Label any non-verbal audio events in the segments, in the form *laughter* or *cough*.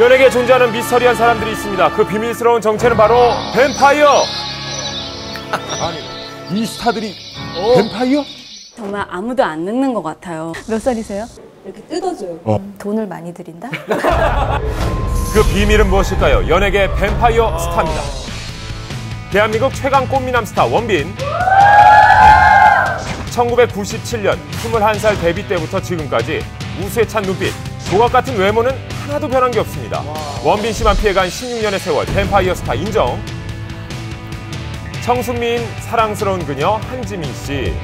연예계에 존재하는 미스터리한 사람들이 있습니다. 그 비밀스러운 정체는 바로 뱀파이어. *laughs* 아니, 이 스타들이 뱀파이어? 정말 아무도 안 늙는 것 같아요. 몇 살이세요? 이렇게 뜯어줘요. 돈을 많이 들인다? *laughs* 그 비밀은 무엇일까요? 연예계 뱀파이어 스타입니다. 대한민국 최강 꽃미남 스타 원빈. 1997년 21살 데뷔 때부터 지금까지 우수에 찬 눈빛, 조각 같은 외모는 하나도 변한 게 없습니다. 원빈 씨만 피해간 16년의 세월 뱀파이어 스타 인정. 청순미인 사랑스러운 그녀 한지민 씨.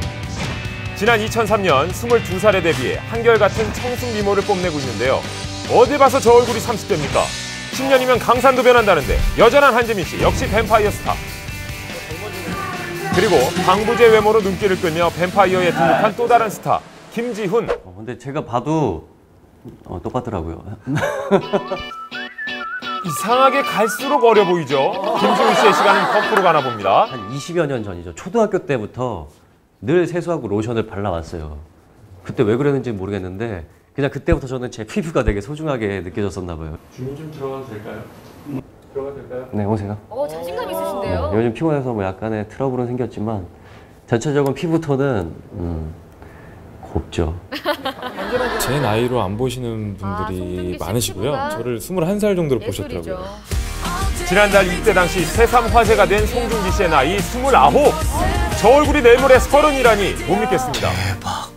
지난 2003년 22살에 데뷔해 한결같은 청순 미모를 뽐내고 있는데요. 어디 봐서 저 얼굴이 30대입니까? 10년이면 강산도 변한다는데 여전한 한지민 씨 역시 뱀파이어 스타. 그리고 방부제 외모로 눈길을 끌며 뱀파이어에 등극한 또 다른 스타 김지훈. 어, 근데 제가 봐도 어, 똑같더라고요. *laughs* 이상하게 갈수록 어려 보이죠? 김지훈 씨의 시간은 거꾸로 가나 봅니다. 한 20여 년 전이죠. 초등학교 때부터 늘 세수하고 로션을 발라왔어요. 그때 왜 그랬는지 모르겠는데 그냥 그때부터 저는 제 피부가 되게 소중하게 느껴졌었나 봐요. 주문 좀 들어가도 될까요? 들어가도 될까요? 네, 오세요. 어, 자신감 네, 있으신데요? 요즘 피곤해서 뭐 약간의 트러블은 생겼지만 전체적인 피부 톤은 음, 곱죠. 제 나이로 안 보시는 아, 분들이 씨 많으시고요. 저를 21살 정도로 예술이죠. 보셨더라고요. 지난달 이때 당시 새삼 화제가 된 송중기 씨의 나이 29. 저 얼굴이 내물에 서른이라니 못 믿겠습니다. 대박.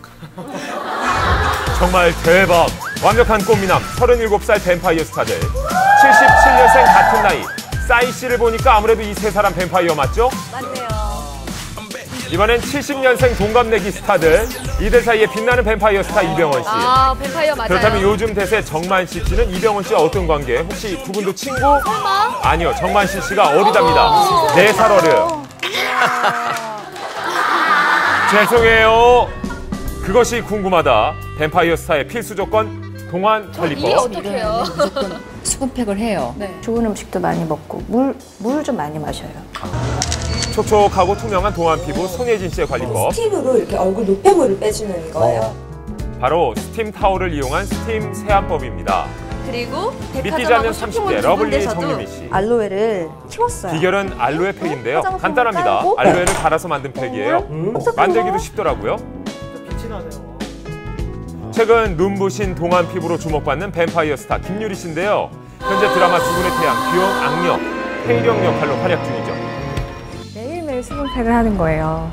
정말 대박. 완벽한 꽃미남 37살 뱀파이어 스타들. 77년생 같은 나이. 싸이 씨를 보니까 아무래도 이 세 사람 뱀파이어 맞죠? 맞네요. 이번엔 70년생 동갑내기 스타들. 이들 사이에 빛나는 뱀파이어 스타 이병헌 씨. 아, 뱀파이어 맞아요. 그렇다면 요즘 대세 정만식 씨는 이병헌 씨와 어떤 관계? 혹시 두 분도 친구? 아니요, 정만식 씨가 어리답니다. 네 살 어려요. *laughs* 죄송해요. 그것이 궁금하다. 뱀파이어 스타의 필수 조건 동안 관리법. 어떡해요? 수분팩을 해요. 네. 좋은 음식도 많이 먹고 물 물 좀 많이 마셔요. 촉촉하고 투명한 동안 피부 손예진 씨의 관리법. 스팀으로 이렇게 얼굴 노폐물을 빼주는 거예요. 바로 스팀 타올을 이용한 스팀 세안법입니다. 그리고 믿기지 않는 30대 lovely 정유미 씨. 알로에를 키웠어요. 비결은 알로에 팩인데요. 간단합니다. 깔고 알로에를 갈아서 만든 팩이에요. 만들기도 쉽더라고요. 최근 눈부신 동안 피부로 주목받는 뱀파이어 스타 김유리 씨인데요. 현재 드라마 주군의 태양, 귀여운 악녀, 태이령 역할로 활약 중이죠. 수분팩을 하는 거예요.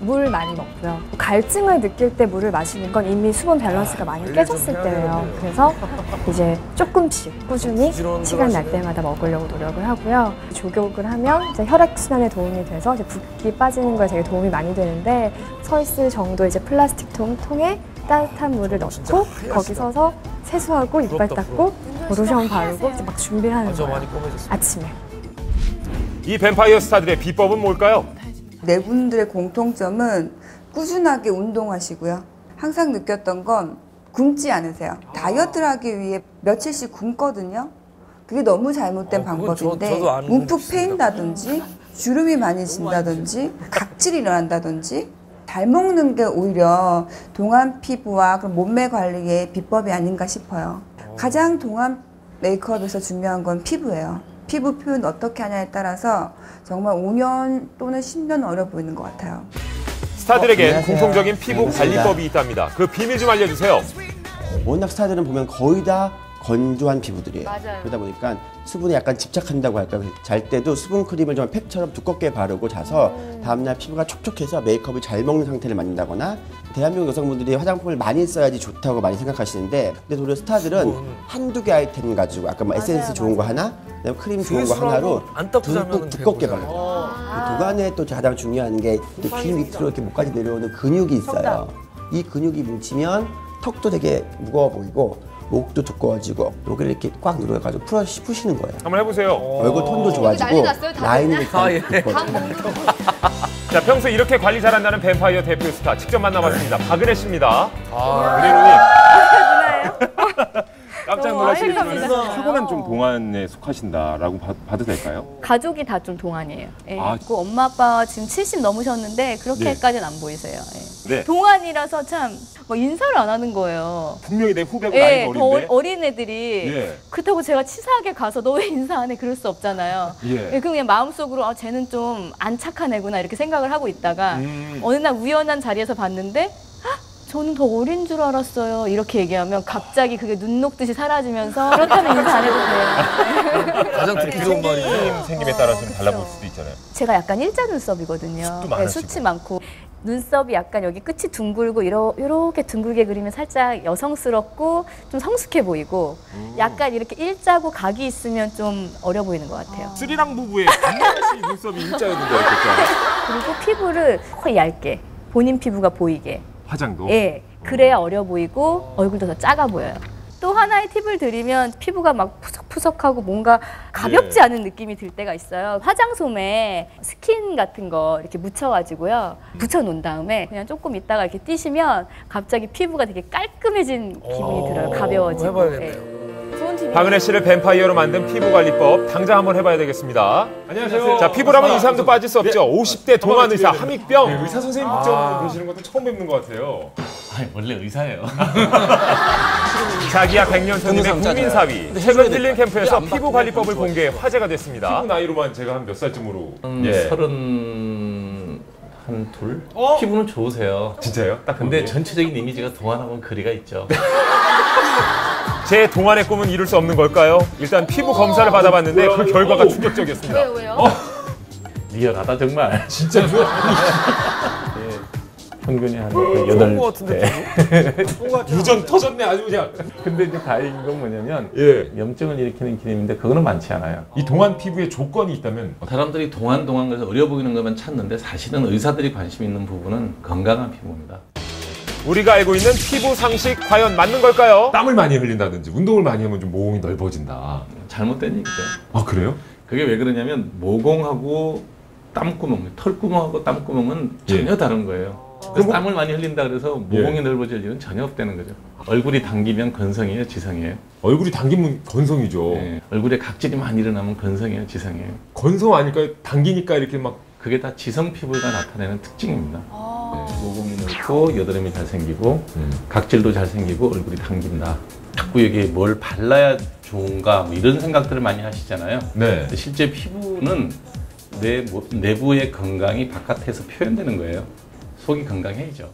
물 많이 먹고요. 갈증을 느낄 때 물을 마시는 건 이미 수분 밸런스가 많이 깨졌을 때예요. 그래서 이제 조금씩 꾸준히 시간 날 때마다 먹으려고 노력을 하고요. 족욕을 하면 이제 혈액 순환에 도움이 돼서 이제 붓기 빠지는 거에 되게 도움이 많이 되는데 서 있을 정도 이제 플라스틱 통 통에 따뜻한 물을 넣고 거기 서서 세수하고 이빨 닦고 뭐 로션 바르고 이제 막 준비를 하는 거예요. 아침에. 이 뱀파이어 스타들의 비법은 뭘까요? 네 분들의 공통점은 꾸준하게 운동하시고요. 항상 느꼈던 건 굶지 않으세요. 다이어트를 하기 위해 며칠씩 굶거든요. 그게 너무 잘못된 방법인데 움푹 패인다든지 주름이 많이 진다든지 각질이 일어난다든지 잘 먹는 게 오히려 동안 피부와 그런 몸매 관리의 비법이 아닌가 싶어요. 가장 동안 메이크업에서 중요한 건 피부예요. 피부 표현 어떻게 하냐에 따라서 정말 5년 또는 10년 어려 보이는 것 같아요. 스타들에겐 안녕하세요. 공통적인 피부 네, 관리법이 있답니다. 그 비밀 좀 알려주세요. 워낙 스타들은 보면 거의 다 건조한 피부들이에요. 맞아요. 그러다 보니까 수분에 약간 집착한다고 할까요? 잘 때도 수분 크림을 좀 팩처럼 두껍게 바르고 자서 다음날 피부가 촉촉해서 메이크업을 잘 먹는 상태를 만든다거나 대한민국 여성분들이 화장품을 많이 써야지 좋다고 많이 생각하시는데 근데 도리어 스타들은 한두 개 아이템 가지고 아까 뭐 에센스 좋은 거 하나 그다음에 크림 좋은 거 하나로 듬뿍 두껍게 발라요. 그 도관에 또 가장 중요한 게 귀 밑으로 이렇게 목까지 내려오는 근육이 있어요. 이 근육이 뭉치면 턱도 되게 무거워 보이고 목도 두꺼워지고 여기를 이렇게 꽉 눌러가지고 풀어 푸시는 거예요. 한번 해보세요. 얼굴 톤도 좋아지고 났어요, 다 라인도 그냥. 이렇게 굽거든요. *laughs* 자, 평소 이렇게 관리 잘한다는 뱀파이어 대표 스타 직접 만나봤습니다. 박은혜 씨입니다. 아, 은혜 깜짝 놀라시겠지만 타고난 좀 동안에 속하신다라고 봐, 봐도 될까요? 가족이 다 좀 동안이에요. 예. 아, 그 엄마 아빠 지금 70 넘으셨는데 그렇게까지는 안 보이세요. 예. 네. 동안이라서 참뭐 인사를 안 하는 거예요. 분명히 내 후배고 예, 나이가 더 어린데. 어린 애들이 예. 그렇다고 제가 치사하게 가서 너 왜 인사 안 해? 그럴 수 없잖아요. 예. 예, 그럼 그냥 마음속으로 아, 쟤는 좀 안 착한 애구나 이렇게 생각을 하고 있다가 음. 어느 날 우연한 자리에서 봤는데 "헉, 저는 더 어린 줄 알았어요. 이렇게 얘기하면 갑자기 그게 눈 녹듯이 사라지면서 *laughs* 그렇다면 인사 안 해도 돼요. 가장 듣기 좋은 말이 생김에 따라서 좀 달라볼 수도 있잖아요. 제가 약간 일자 눈썹이거든요. 네. 숱이 많고 눈썹이 약간 여기 끝이 둥글고 이러, 이렇게 둥글게 그리면 살짝 여성스럽고 좀 성숙해 보이고 음. 약간 이렇게 일자고 각이 있으면 좀 어려 보이는 것 같아요. 쓰리랑 부부의 반드시 눈썹이 일자였는 거였겠죠. 그리고 피부를 거의 얇게 본인 피부가 보이게 화장도. 예 그래야 어려 보이고 얼굴도 더 작아 보여요. 또 하나의 팁을 드리면 피부가 막 푸석푸석하고 뭔가 가볍지 예. 않은 느낌이 들 때가 있어요. 화장솜에 스킨 같은 거 이렇게 묻혀가지고요. 붙여놓은 다음에 그냥 조금 있다가 이렇게 떼시면 갑자기 피부가 되게 깔끔해진 기분이 들어요. 가벼워지고. 예. 좋은 팁이에요. 박은혜 씨를 뱀파이어로 만든 피부 관리법 당장 한번 해봐야 되겠습니다. 안녕하세요. 자 피부라면 이 사람도 빠질 수 없죠. 네. 50대 동안 의사 함익병. 네, 의사 선생님 직접 계시는 것도 처음 뵙는 것 같아요. 원래 의사예요. *laughs* 자기야 백년 손님의 국민사위 최근 힐링 캠프에서 피부 관리법을 공개해 화제가 됐습니다. 피부 나이로만 제가 한 몇 살쯤으로. 음, 예. 서른 한 둘. 어? 피부는 좋으세요. 진짜요? 딱 근데 보기에? 전체적인 이미지가 동안하고는 거리가 있죠. *laughs* 제 동안의 꿈은 이룰 수 없는 걸까요? 일단 피부 검사를 받아봤는데 그 결과가 충격적이었습니다. 왜요 왜요? *laughs* 리얼하다 정말. 진짜요? 예, 평균이 한 여덟 것 같은데, 배. *laughs* 유전 터졌네 아주 그냥. 근데 이제 다행인 건 뭐냐면 예. 염증을 일으키는 기름인데 그거는 많지 않아요. 이 동안 피부에 조건이 있다면 사람들이 동안 동안 그래서 어려 보이는 것만 찾는데 사실은 의사들이 관심 있는 부분은 건강한 피부입니다. 우리가 알고 있는 피부 상식 과연 맞는 걸까요? 땀을 많이 흘린다든지 운동을 많이 하면 좀 모공이 넓어진다. 잘못된 얘기죠. 아 그래요? 그게 왜 그러냐면 모공하고 땀구멍, 털구멍하고 땀구멍은 전혀 다른 거예요. 그래서 땀을 많이 흘린다 그래서 모공이 예. 넓어질 일은 전혀 없다는 거죠. 얼굴이 당기면 건성이에요, 지성이에요. 얼굴이 당기면 건성이죠. 예, 얼굴에 각질이 많이 일어나면 건성이에요, 지성이에요. 건성 아닐까요? 당기니까 이렇게 막 그게 다 지성 피부가 나타내는 특징입니다. 네, 모공이 넓고 여드름이 잘 생기고 음. 각질도 잘 생기고 얼굴이 당긴다. 자꾸 여기에 뭘 발라야 좋은가 뭐 이런 생각들을 많이 하시잖아요. 네. 근데 실제 피부는 내 모- 내부의 건강이 바깥에서 표현되는 거예요. 속이 건강해야죠.